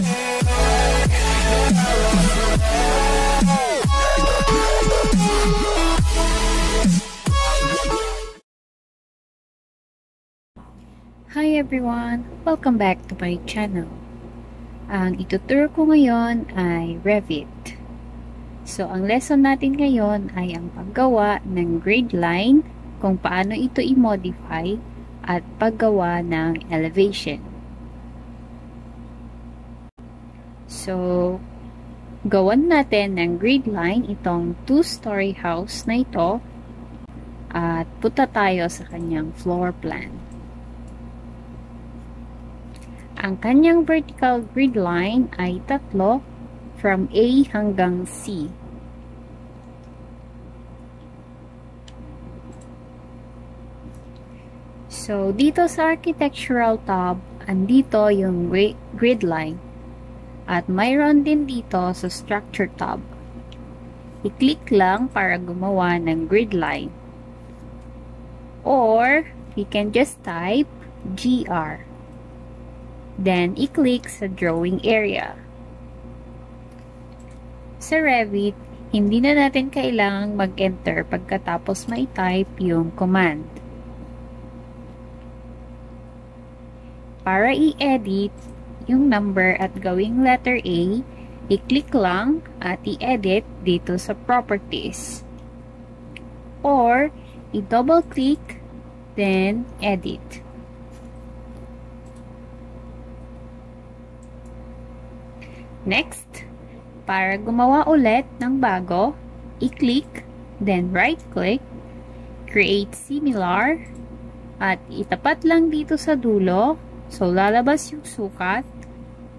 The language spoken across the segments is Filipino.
Hi everyone! Welcome back to my channel. Ang ituturo ko ngayon ay Revit. So, ang lesson natin ngayon ay ang paggawa ng grid line, kung paano ito i-modify, at paggawa ng elevation. So, gawan natin ng grid line itong two-story house na ito at punta tayo sa kanyang floor plan. Ang kanyang vertical grid line ay tatlo from A hanggang C. So, dito sa architectural tab, andito yung grid line. At mayroon din dito sa structure tab. I-click lang para gumawa ng grid line. Or, you can just type GR. Then, i-click sa drawing area. Sa Revit, hindi na natin kailangang mag-enter pagkatapos ma-type yung command. Para i-edit yung number at gawing letter A, i-click lang at i-edit dito sa properties. Or, i-double click, then edit. Next, para gumawa ulit ng bago, i-click, then right-click, create similar, at itapat lang dito sa dulo, so lalabas yung sukat,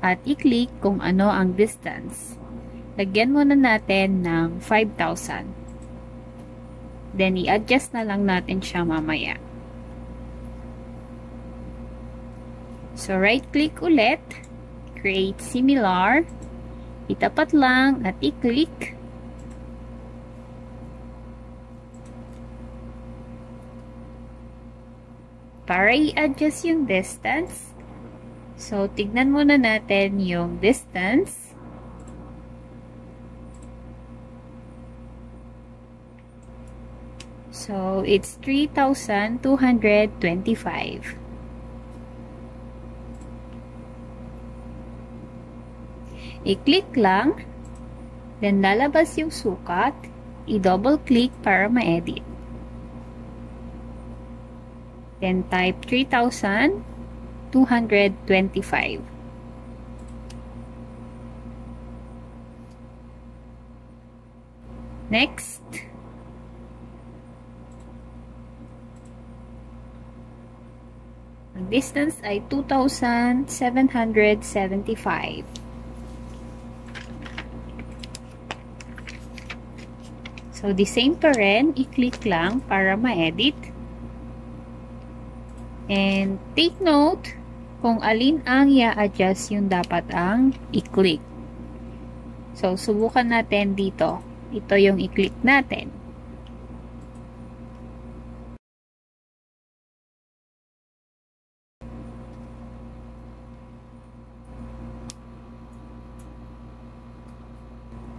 at i-click kung ano ang distance. Lagyan muna natin ng 5,000. Then, i-adjust na lang natin siya mamaya. So, right-click ulit, create similar, itapat lang at i-click. Para i-adjust yung distance, so tignan muna natin yung distance. So, it's 3,225. I-click lang, then lalabas yung sukat, i-double click para ma-edit. Then type 3,225. Next, ang distance ay 2,775. So, the same pa rin, i-click lang para ma-edit. And take note kung alin ang i-adjust yung dapat ang i-click. So, subukan natin dito. Ito yung i-click natin.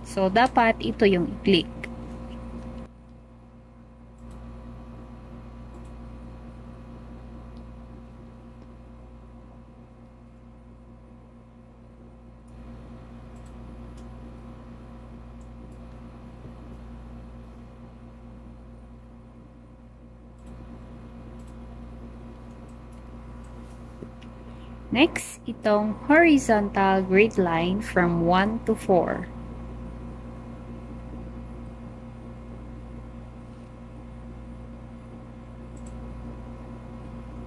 So, dapat ito yung i-click. Next, itong horizontal grid line from 1 to 4.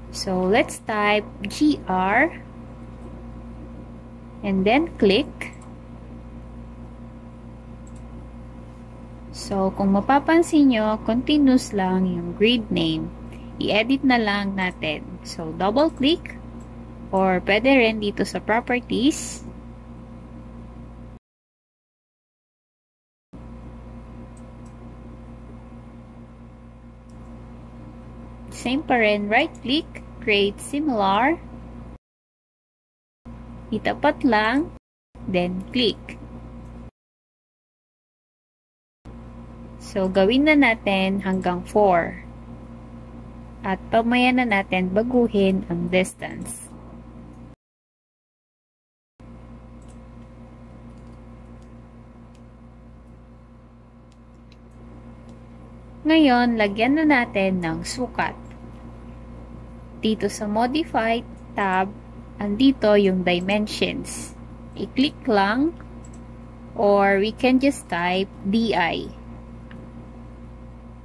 So, let's type GR and then click. So, kung mapapansin nyo, continuous lang yung grid name. I-edit na lang natin. So, double click Or pwede rin dito sa properties. Same pa rin, right click, create similar. Itapat lang. then click. So, gawin na natin hanggang 4. At pamaya na natin baguhin ang distance. Ngayon, lagyan na natin ng sukat. Dito sa Modify tab, andito yung dimensions. I-click lang or we can just type DI.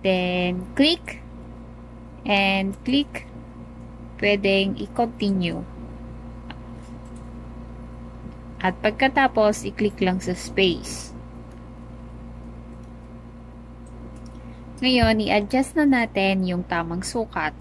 Then, click and click pwedeng i-continue. At pagkatapos, i-click lang sa space. Ngayon, i-adjust na natin yung tamang sukat.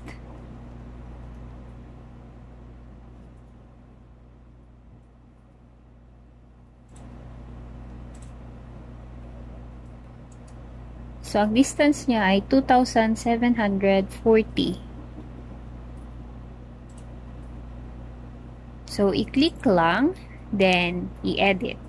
So, ang distance niya ay 2,740. So, i-click lang, then i-edit.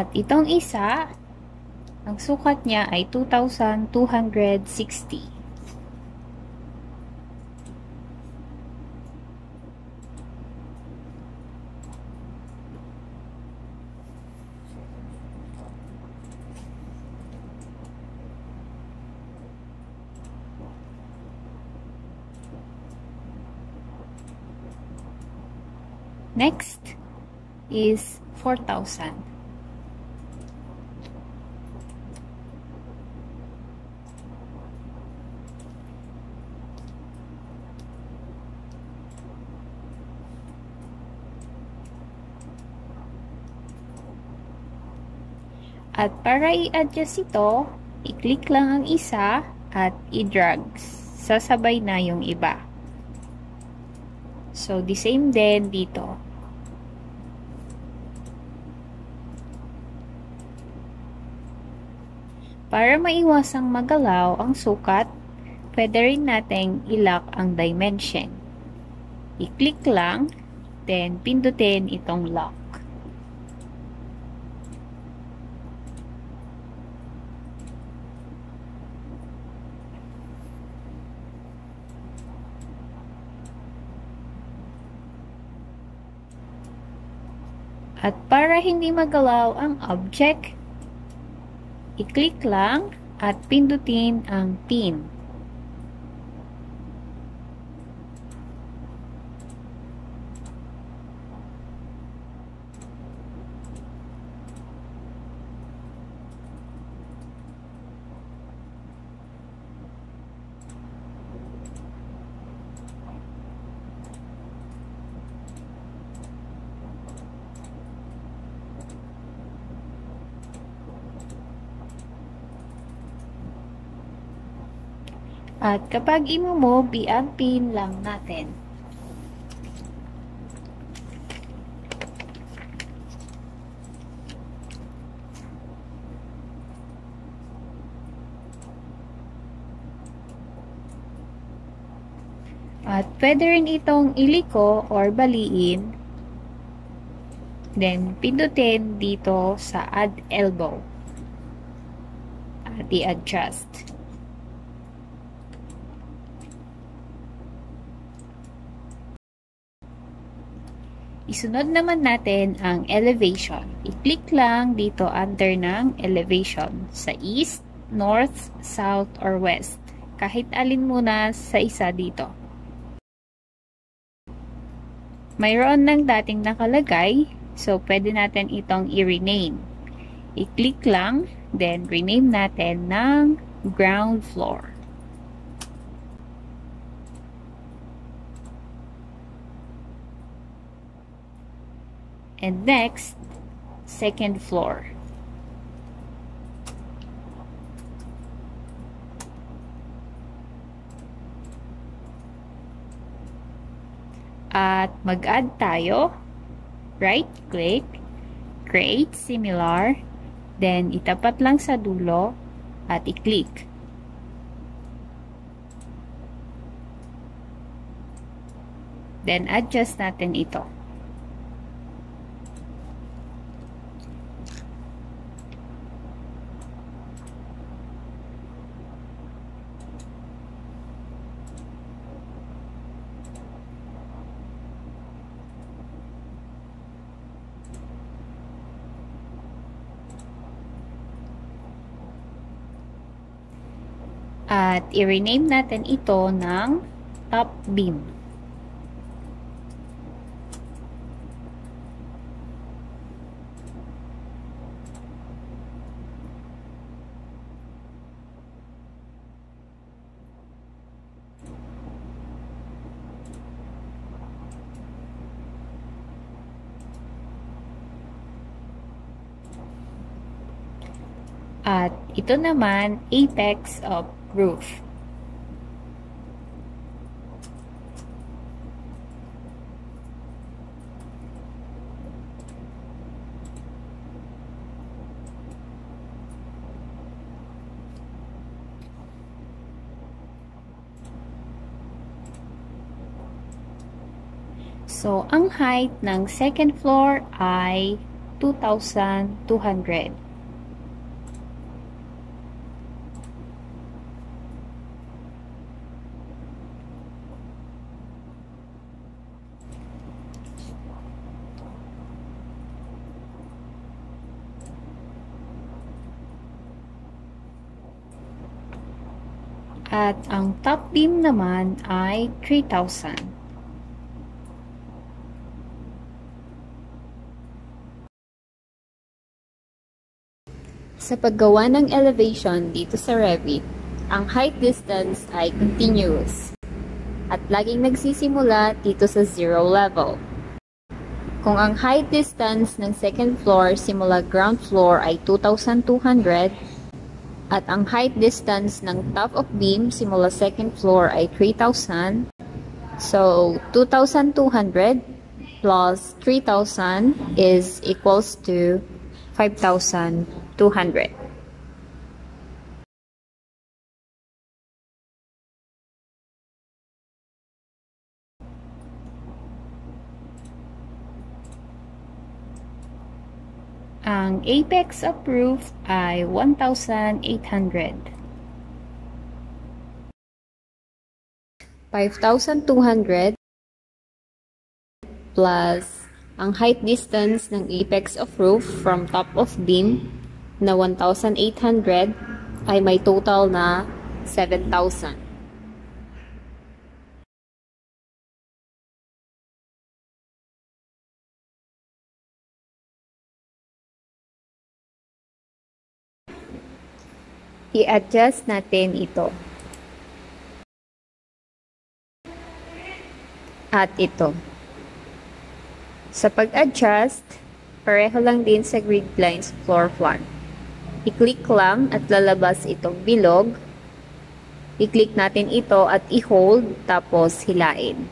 At itong isa, ang sukat niya ay 2,260. Next is 4,000. At para i-adjust ito, i-click lang ang isa at i-drag. Sasabay na yung iba. So, the same din dito. Para maiwasang magalaw ang sukat, pwede rin nating ilock ang dimension. I-click lang, then pindutin itong lock. At para hindi magalaw ang object, i-click lang at pindutin ang pin. At kapag i-move, i-pin lang natin. At pwede rin itong iliko or baliin. Then, pindutin dito sa add elbow. At i-adjust. Isunod naman natin ang elevation. I-click lang dito under ng elevation sa east, north, south, or west. Kahit alin muna sa isa dito. Mayroon ng dating nakalagay, so pwede natin itong i-rename. I-click lang, then rename natin ng ground floor. and next second floor. At mag-add tayo. Right click create similar then itapat lang sa dulo at i-click. Then adjust natin ito. At i-rename natin ito ng top beam. At ito naman, apex of roof. So, ang height ng second floor ay 2,200. At ang top beam naman ay 3,000. Sa paggawa ng elevation dito sa Revit, ang height distance ay continuous at laging nagsisimula dito sa zero level. Kung ang height distance ng second floor simula ground floor ay 2,200, at ang height distance ng top of beam simula second floor ay 3,000. So, 2,200 plus 3,000 is equals to 5,200. Ang apex roof ay 1,800. 5,200 plus ang height distance ng apex of roof from top of beam na 1,800 ay may total na 7,000. I-adjust natin ito. At ito. Sa pag-adjust, pareho lang din sa grid lines floor plan. I-click lang at lalabas itong bilog. I-click natin ito at i-hold tapos hilain.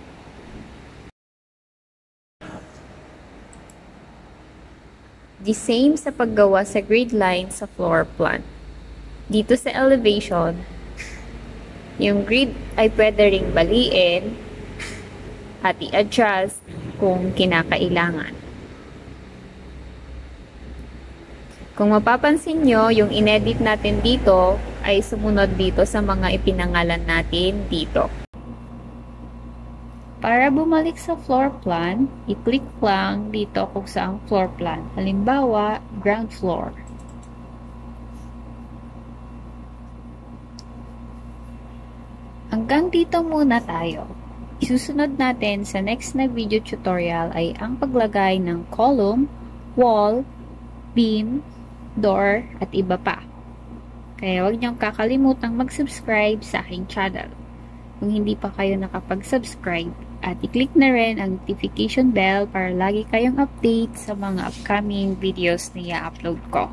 The same sa paggawa sa grid line sa floor plan dito sa elevation, yung grid ay pwede ring baliin at i-adjust kung kinakailangan. Kung mapapansin nyo, yung inedit natin dito ay sumunod dito sa mga ipinangalan natin dito. Para bumalik sa floor plan, i-click lang dito kung saan floor plan. Halimbawa, ground floor. Hanggang dito muna tayo. Isusunod natin sa next na video tutorial ay ang paglagay ng column, wall, beam, door, at iba pa. Kaya huwag niyong kakalimutang mag-subscribe sa aking channel. Kung hindi pa kayo nakapag-subscribe, at i-click na rin ang notification bell para lagi kayong update sa mga upcoming videos na i-upload ko.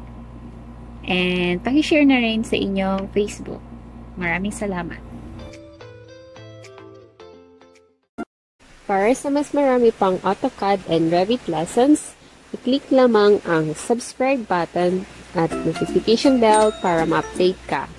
And pakishare na rin sa inyong Facebook. Maraming salamat. Para sa mas marami pang AutoCAD and Revit lessons, i-click lamang ang subscribe button at notification bell para ma-update ka.